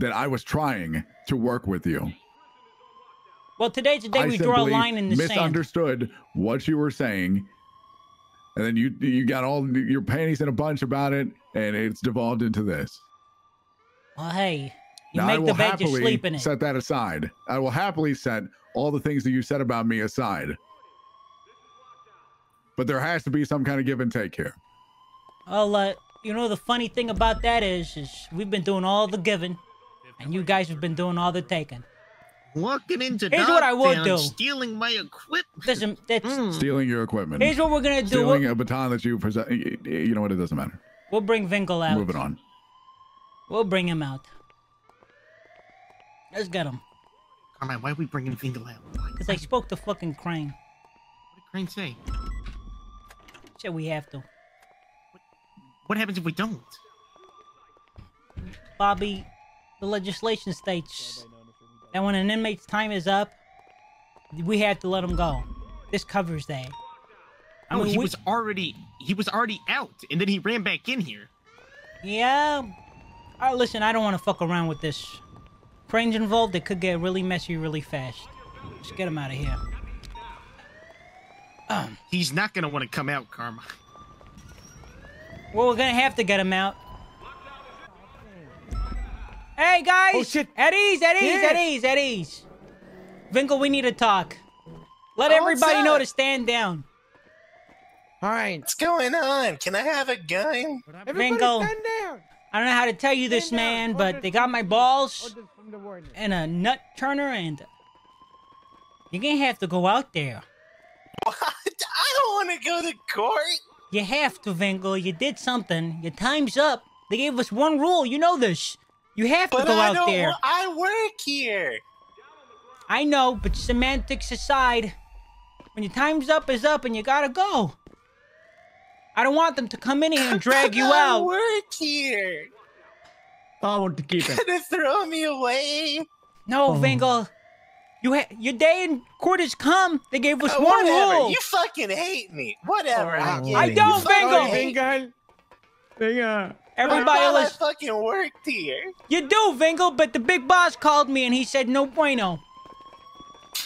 that I was trying to work with you. Well, today's the day I we draw a line in the sand. misunderstood what you were saying, and then you you got all your panties in a bunch about it, and it's devolved into this. Well, hey, you now I make will the bed, you sleep in it. set that aside. I will happily set all the things that you said about me aside. But there has to be some kind of give and take here. Well, uh, you know the funny thing about that is, is we've been doing all the giving, and you guys have been doing all the taking. Walking into Here's what I will Dogtown, do. stealing my equipment. Doesn't that's hmm. Stealing your equipment. Here's what we're gonna do. Stealing We'll, a baton that you present. You know what? It doesn't matter. we'll bring Vingle out. Moving on. We'll bring him out. Let's get him. Carmine, why are we bringing Vingle out? Cause I spoke to fucking Crane. What did Crane say? Said we have to. What happens if we don't? Bobby, the legislation states that when an inmate's time is up, we have to let him go. This covers that. I No, mean, he we- was already he was already out, and then he ran back in here. Yeah. All right, listen, I don't want to fuck around with this. Crane's involved, it could get really messy really fast. Just get him out of here. He's not gonna want to come out, Karma. Well, we're gonna have to get him out. Hey, guys! Oh, shit. At ease, at ease, Yeah. at ease, at ease. Vingle, we need to talk. Let Oh, everybody know to stand down. All right. What's going on? Can I have a gun? Everybody Vingle. stand down. I don't know how to tell you this, Stand down. man, but this they got my balls hold this from the warden. and a nut turner, and you're gonna have to go out there. What? I don't want to go to court. You have to, Vingle. You did something. Your time's up. They gave us one rule. You know this. You have to But go I out don't. there. wo- I work here. I know, but semantics aside, when your time's up is up and you gotta go. I don't want them to come in here and drag you out. I work here. I want to keep it. Gonna throw me away. No, Oh. Vingle. You ha- your day in court has come. They gave us Uh, one whatever. rule. You fucking hate me. Whatever. I, Oh, I don't, You fucking Vingle. Vingle. Vingle. Everybody I thought I listen. fucking worked here. You do, Vingle, but the big boss called me and he said no bueno.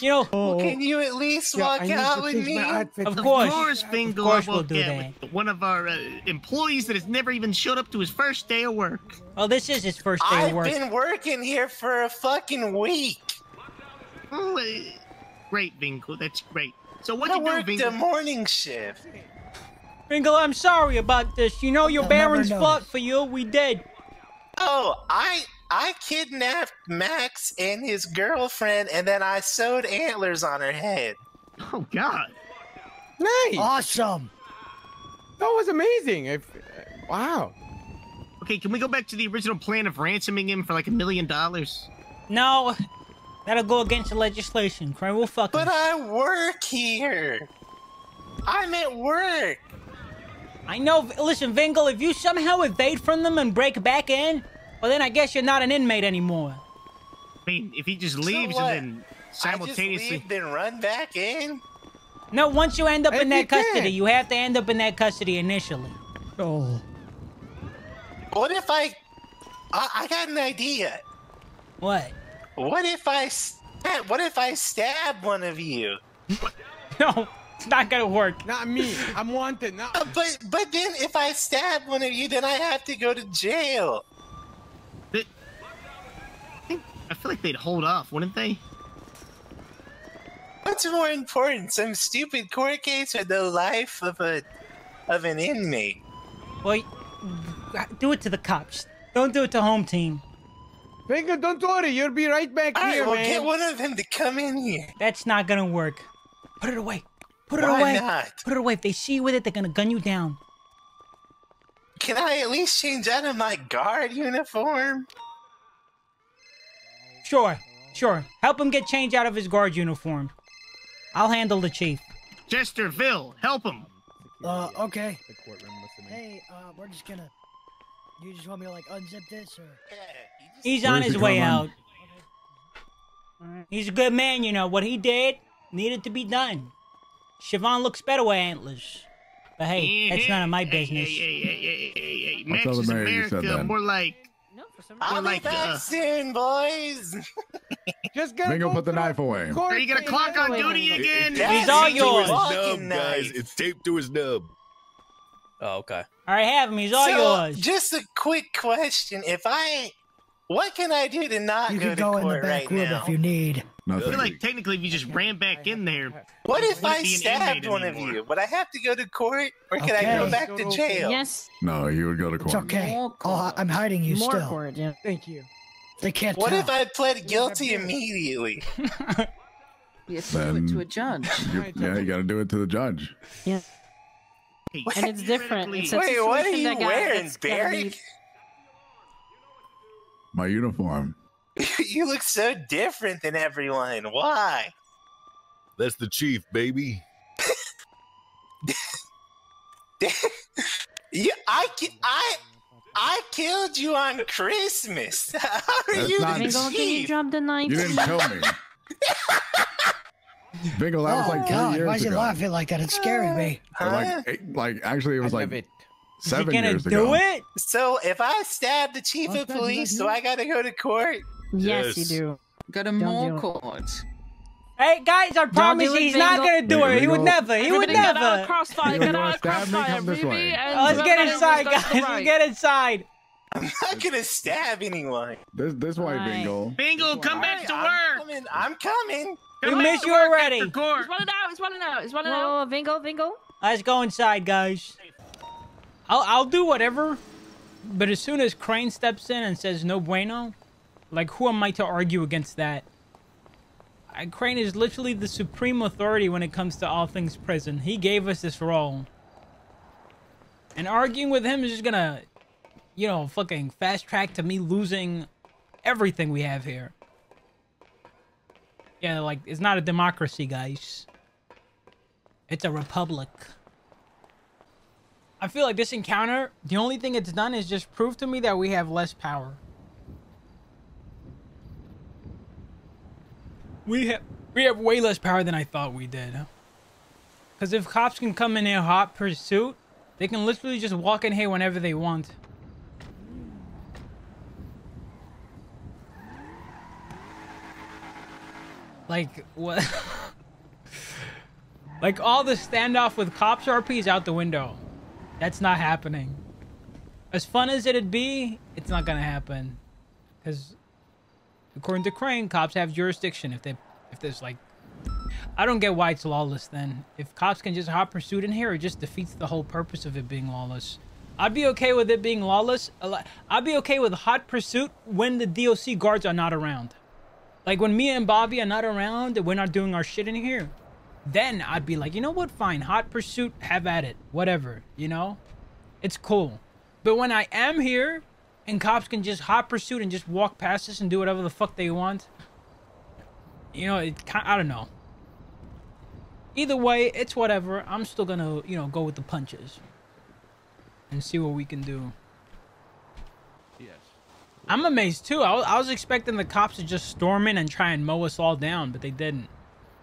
You know, Well, can you at least Yeah, walk I out with me? my outfit. Of Of course. course, Of course we'll do get with one of our uh, employees that has never even showed up to his first day of work. Well, this is his first day I've of work. been working here for a fucking week. Oh, uh, great, Vingo. That's great. So what I you do, worked Vingo? the morning shift. Vingle, I'm sorry about this. You know your They'll Baron's fought for you. We did. Oh, I I kidnapped Max and his girlfriend, and then I sewed antlers on her head. Oh God! Nice. Awesome. That was amazing. If, wow. Okay, can we go back to the original plan of ransoming him for like a million dollars? No, that'll go against the legislation. Cry will fuck But him. I work here. I'm at work. I know. Listen, Vingle, if you somehow evade from them and break back in, well, then I guess you're not an inmate anymore. I mean, if he just leaves what? and then I just simultaneously. leave, then run back in. No, once you end up If in that you can. custody, you have to end up in that custody initially. Oh. What if I? I, I got an idea. What? What if I? What if I stab one of you? No, it's not gonna work. Not me. I'm wanted. Not. Uh, but but then if I stab one of you, then I have to go to jail. I feel like they'd hold off, wouldn't they? What's more important, some stupid court case or the life of a of an inmate? Well, do it to the cops. Don't do it to home team. Vingo, don't worry. You'll be right back All right, here, well, man. get one of them to come in here. That's not gonna work. Put it away. Put it Why away. not? Put it away. If they see you with it, they're gonna gun you down. Can I at least change out of my guard uniform? Sure, sure. Help him get changed out of his guard uniform. I'll handle the chief. Chesterville, help him. Uh, okay. Hey, uh, we're just gonna. You just want me to like unzip this or? He's on he his way coming? out. He's a good man, you know. What he did needed to be done. Siobhan looks better with antlers. But hey, that's none of my business. Hey, hey, hey, hey, hey, I'll Max the is mayor you said America, that. more like. I'll more be like, back uh, soon, boys. Just gonna Bingo, put the knife away. Are you gonna clock on duty again? He's all Taped to his yours. nub, guys. It's taped to his nub. Oh, okay. All right, have him. He's all so, yours. Just a quick question: If I, what can I do to not You go can to go in the back right room now? if you need. I feel like technically, if you just ran back in there, What if I wouldn't an stabbed inmate one of you? Would I have to go to court, or can I go Okay. back to jail? Yes. No, you would go to It's oh, court. okay. Oh, I'm hiding you More still. court, yeah. Thank you. They can't What tell. if I pled guilty immediately? You have to do it to a judge. you- yeah, you got to do it to the judge. Yeah. And it's different. It's a Wait, what are you wearing, that's be- Barry? My uniform. you look so different than everyone. Why? That's the chief, baby. You, I, I, I killed you on Christmas. How are That's you not- the Bingo, can you drop the knife? You didn't kill me. Bingo, that was oh like three God! years Why is he ago. laughing like that? It's scaring me. Or like, eight, like actually, it was like Is he seven gonna years do ago. it? So if I stab the chief of police, do I got to go to court? Yes, Yes. you do. Go to do more it. court. Hey guys, I promise do it, he's not gonna do it. He would never. He would Everybody get out never. crossfire. Get out of crossfire. Come this way. Ruby Oh, let's get inside, guys. Let's get inside. I'm not gonna stab anyone. This this way, Right. Bingo. Bingo, come back to I'm work. coming. I'm coming. We Come back miss you already. after court. He's running out. He's running out. He's running out. Whoa, Vingo, Vingo. Let's go inside, guys. I'll I'll do whatever, but as soon as Crane steps in and says no bueno, like who am I to argue against that? I, Crane is literally the supreme authority when it comes to all things prison. He gave us this role, and arguing with him is just gonna, you know, fucking fast track to me losing everything we have here. Yeah, like it's not a democracy, guys. It's a republic. I feel like this encounter, the only thing it's done is just prove to me that we have less power. We have we have way less power than I thought we did. Cause if cops can come in here hot pursuit, they can literally just walk in here whenever they want. Like what? like all the standoff with cops RP is out the window. That's not happening. As fun as it'd be, it's not gonna happen. Cause according to Crane, cops have jurisdiction if they if there's like I don't get why it's lawless then. If cops can just hot pursuit in here, it just defeats the whole purpose of it being lawless. I'd be okay with it being lawless. I'd be okay with hot pursuit when the DOC guards are not around. Like when me and Bobby are not around and we're not doing our shit in here. Then I'd be like, you know what? Fine. Hot pursuit, have at it. Whatever. You know? It's cool. But when I am here and cops can just hot pursuit and just walk past us and do whatever the fuck they want, you know, it, ki- I don't know. Either way, it's whatever. I'm still gonna, you know, go with the punches and see what we can do. Yes. I'm amazed too. I was, I was expecting the cops to just storm in and try and mow us all down, but they didn't.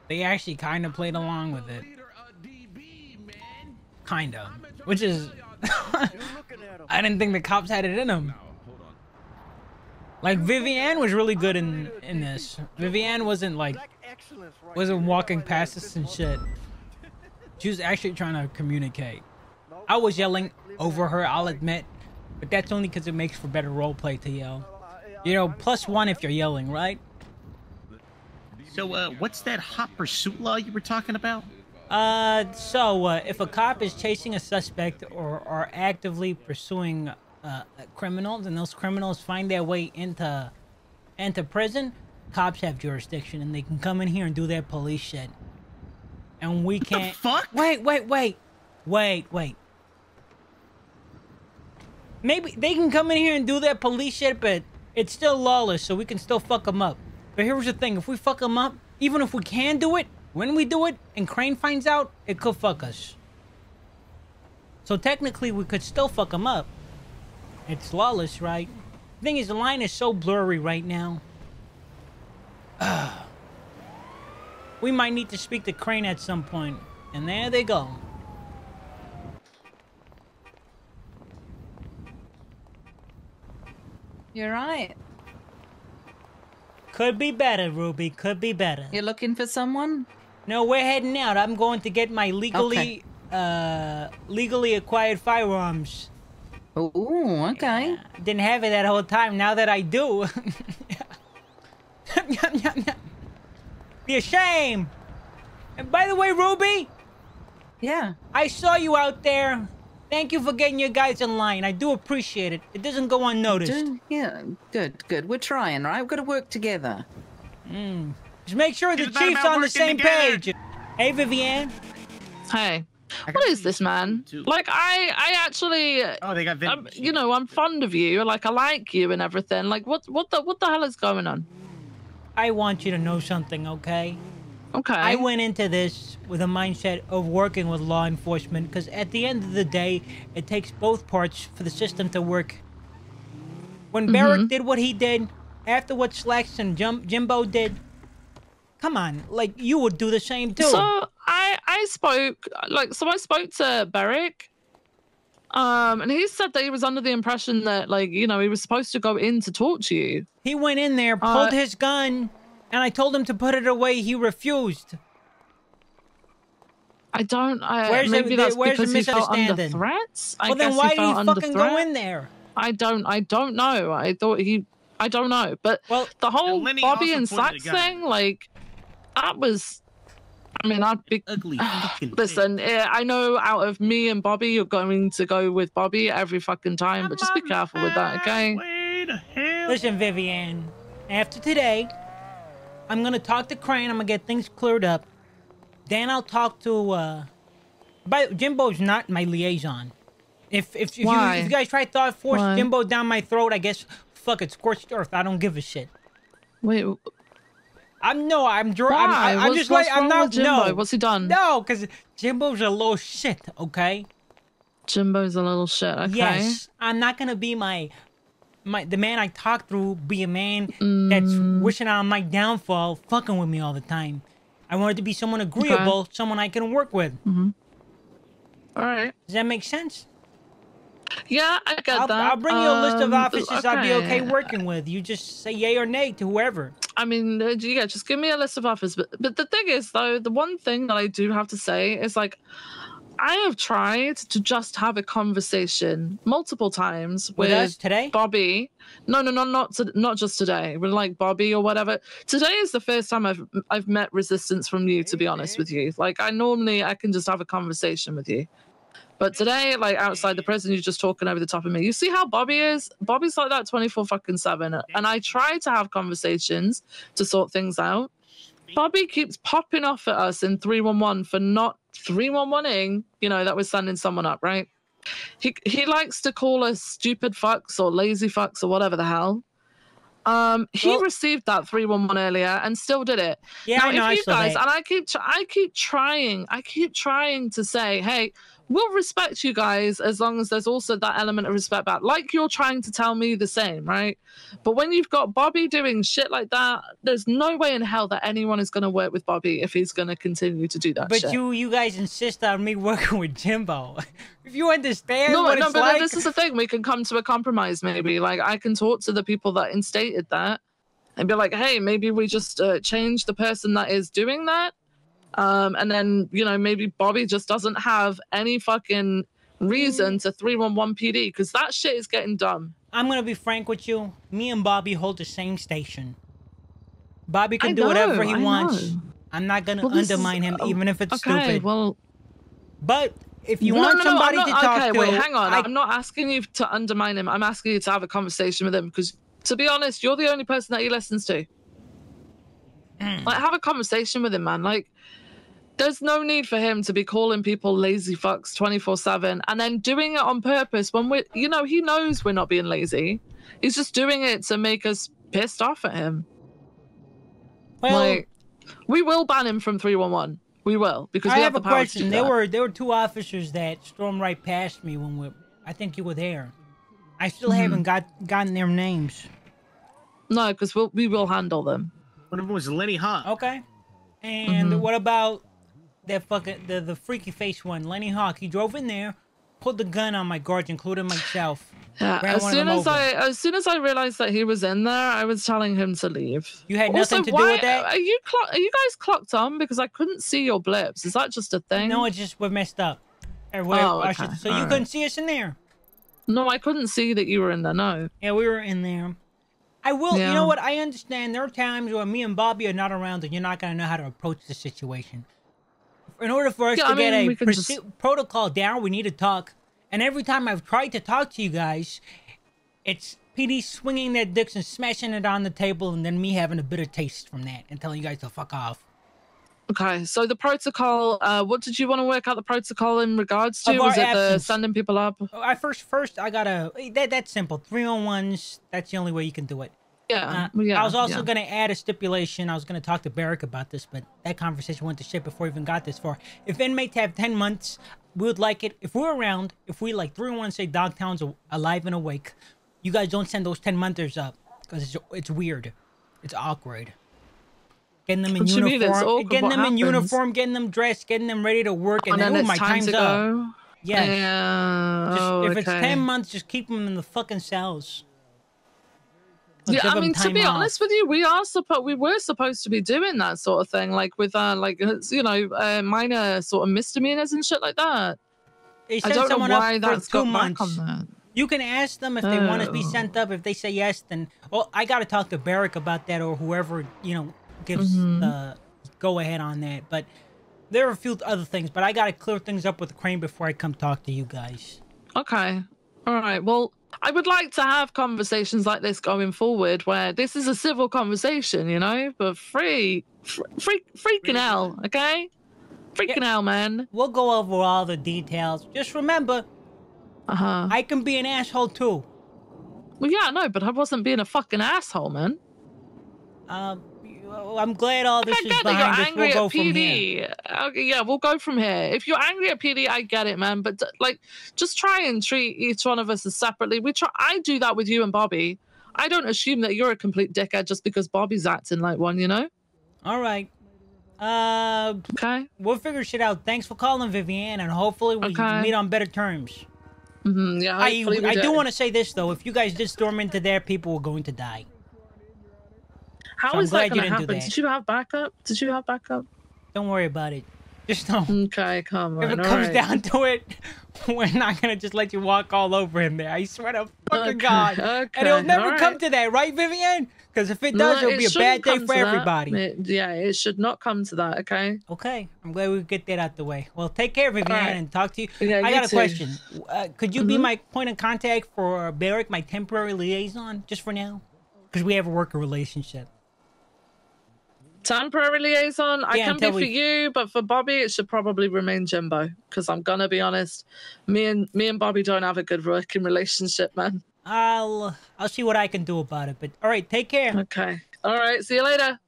They actually kind of played along with it. Kind of. Which is. I didn't think the cops had it in them. Like Vivian was really good in in this. Vivian wasn't like wasn't walking past us and shit. She was actually trying to communicate. I was yelling over her, I'll admit, but that's only because it makes for better roleplay to yell. You know, plus one if you're yelling, right? So, uh, what's that hot pursuit law you were talking about? Uh, so uh, if a cop is chasing a suspect or are actively pursuing uh, criminals, and those criminals find their way into into prison, cops have jurisdiction, and they can come in here and do their police shit. And we can't. fuck? Wait, wait, wait, wait, wait. Maybe they can come in here and do their police shit, but it's still lawless, so we can still fuck them up. But here's the thing: if we fuck them up, even if we can do it, when we do it, and Crane finds out, it could fuck us. So technically, we could still fuck them up. It's lawless, right? Thing is, the line is so blurry right now. we might need to speak to Crane at some point. and there they go. You're right. Could be better, Ruby. Could be better. You're looking for someone? No, we're heading out. I'm going to get my legally, uh, legally acquired firearms. Ooh, okay. Didn't have it that whole time. Now that I do, be a shame. And by the way, Ruby. Yeah. I saw you out there. Thank you for getting your guys in line. I do appreciate it. It doesn't go unnoticed. Do- yeah, good, good. We're trying, right? We've got to work together. Mm. Just make sure the chief's on the same together. page. Hey, Vivian. Hey, what is this, man? Like, I, I actually, Oh, they got vending um, you know, I'm fond of you. Like, I like you and everything. Like, what, what the, what the hell is going on? I want you to know something, okay? Okay. I went into this with a mindset of working with law enforcement because at the end of the day, it takes both parts for the system to work. When Barrick Mhm. did what he did, after what Slacks and Jum- Jimbo did, come on, like you would do the same too. So I, I spoke, like, so I spoke to Barrick, um, and he said that he was under the impression that, like, you know, he was supposed to go in to talk to you. he went in there, Uh, pulled his gun, and I told him to put it away. He refused. I don't. I, Where's the- maybe the- that's where's the because he felt under misunderstanding? threats. I Well, then why he did he felt under fucking go in there? I don't. I don't know. I thought he. I don't know. But well, the whole Bobby and pointed Slacks a gun. thing, like, that was. I mean, I'd be. Ugly fucking Listen, eh, I know out of me and Bobby, you're going to go with Bobby every fucking time, but just be careful with that, okay? Listen, Vivian, after today, I'm gonna talk to Crane. I'm gonna get things cleared up. Then I'll talk to. uh But Jimbo's not my liaison. If if, if, you, if you guys try to force Why? Jimbo down my throat, I guess fuck it, scorched earth. I don't give a shit. Wait, I'm no, I'm dr- I'm, I'm, just like I'm not no. What's he done? No, because Jimbo's a little shit. Okay. Jimbo's a little shit, okay? Yes, I'm not gonna be my my the man I talk through. Be a man that's Mm. wishing on my downfall, fucking with me all the time. I wanted to be someone agreeable, someone I can work with. Mm-hmm. All right. Does that make sense? Yeah, I get I'll, that. I'll bring you a list of Um, officers I'd be okay okay. working with. You just say yay or nay to whoever. I mean, uh, yeah, just give me a list of offers. But but the thing is, though, the one thing that I do have to say is like, I have tried to just have a conversation multiple times With with, today? Bobby. No, no, no, not to, not just today. With like Bobby or whatever. Today is the first time I've I've met resistance from you. To be honest with you, like I normally I can just have a conversation with you. But today, like outside the prison, you're just talking over the top of me. You see how Bobby is? Bobby's like that 24 fucking 7. And I try to have conversations to sort things out. Bobby keeps popping off at us in 311 for not 311ing, you know, that we're sending someone up, right? He he likes to call us stupid fucks or lazy fucks or whatever the hell. Um, he received that 311 earlier and still did it. Yeah, now, I know, if you guys, that. and I keep, I keep trying, I keep trying to say, hey, we'll respect you guys as long as there's also that element of respect back. Like you're trying to tell me the same, right? But when you've got Bobby doing shit like that, there's no way in hell that anyone is going to work with Bobby if he's going to continue to do that But shit. you you guys insist on me working with Jimbo. if you understand no, no, but like, this is the thing. We can come to a compromise, maybe. Like, I can talk to the people that instated that and be like, hey, maybe we just uh, change the person that is doing that. Um, and then, you know, maybe Bobby just doesn't have any fucking reason to 311 PD because that shit is getting dumb. I'm gonna be frank with you. Me and Bobby hold the same station. Bobby can I do whatever he I wants. know. I'm not gonna Well, this is- undermine him, oh, even if it's okay, stupid. well- but if you No, want no, somebody I'm to talk okay, to, wait, hang on. I- I'm not asking you to undermine him. I'm asking you to have a conversation with him because, to be honest, you're the only person that he listens to. Hmm. Like, have a conversation with him, man. Like, there's no need for him to be calling people lazy fucks 24 7 and then doing it on purpose when we're, you know, he knows we're not being lazy. He's just doing it to make us pissed off at him. Well- like, we will ban him from 311. We will because I we have have, a the power question. to do There were there were two officers that stormed right past me when we. I think you were there. I still Mhm. haven't got gotten their names. No, because we'll, we will handle them. One of them was Lenny Hawk. Okay. And Mhm. what about that fucking the the freaky face one, Lenny Hawk? He drove in there, pulled the gun on my guards, including myself. Yeah, as soon as over. I as soon as I realized that he was in there, I was telling him to leave. You had Also, nothing to do with that? Are you clock, are you guys clocked on because I couldn't see your blips? Is that just a thing? No, it's just we're messed up. Or whatever Oh, okay. should- so you All couldn't see us in there. No, I couldn't see that you were in there. No. Yeah, we were in there. I will. You know what? I understand. There are times where me and Bobby are not around, and you're not gonna know how to approach the situation. In order for us Yeah, to I get mean, a just- protocol down, we need to talk. And every time I've tried to talk to you guys, it's PD swinging their dicks and smashing it on the table, and then me having a bitter taste from that and telling you guys to fuck off. Okay, so the protocol. Uh, what did you want to work out the protocol in regards to? Was it the sending people up? I first, first, I gotta. That that's simple. Three on ones. That's the only way you can do it. Yeah, Uh, yeah, I was also yeah. gonna add a stipulation. I was gonna talk to Barrick about this, but that conversation went to shit before we even got this far. If inmates have ten months, we would like it. If we're around, if we like three one say Dogtown's alive and awake, you guys don't send those ten monthers up because it's it's weird, it's awkward. Getting them in What do mean it's uniform, getting them in uniform, getting them dressed, getting them ready to work, and, And then, then oh, my time time's to up. go? Yes. Yeah, Just, oh, if it's ten months, just keep them in the fucking cells. Or Yeah, I mean, to be off. honest with you, we are supposed we were supposed to be doing that sort of thing, like with uh, like uh, you know, uh, minor sort of misdemeanors and shit like that. They I don't know someone why up for that's two got back months. on that. You can ask them if they want to be Oh. sent up. If they say yes, then well, I got to talk to Barrick about that or whoever you know gives Mhm. the go ahead on that. But there are a few other things. But I got to clear things up with Crane before I come talk to you guys. Okay. All right. Well, I would like to have conversations like this going forward where this is a civil conversation, you know, but free, fr- freak, freaking hell, okay? Freaking hell, man. We'll go over all the details. Just remember, uh-huh. I can be an asshole too. Well, yeah, no, but I wasn't being a fucking asshole, man. Um, I'm glad all this I is behind you're us. angry We'll go at from here. PD. Okay, yeah, we'll go from here. If you're angry at PD, I get it, man. But like, just try and treat each one of us as separately. We try. I do that with you and Bobby. I don't assume that you're a complete dickhead just because Bobby's acting like one. You know? All right. Uh, okay. We'll figure shit out. Thanks for calling, Vivian, and hopefully we Okay. meet on better terms. Mm-hmm, yeah. I, I do do. want to say this though. If you guys did storm into there, people were going to die. How So is that going to happen? Did you have backup? Did you have backup? Don't worry about it. Just know. Okay, come on. If it comes right. down to it, we're not gonna just let you walk all over him there. I swear to fucking Okay, God. and it'll never come right. to that, right, Vivian? Because if it No, does, it'll be a bad day for everybody. It- yeah, it should not come to that. Okay. Okay, I'm glad we get that out the way. Well, take care, Vivian, right. and talk to you. Yeah, I you got a too. question. Uh, could you be Mhm. my point of contact for Barrick, my temporary liaison, just for now? Because we have a worker relationship. Temporary liaison, I Yeah, can be until for you, but for Bobby, it should probably remain Jimbo. Because I'm gonna be honest, me and me and Bobby don't have a good working relationship, man. I'll I'll see what I can do about it. But all right, take care. Okay. All right. See you later.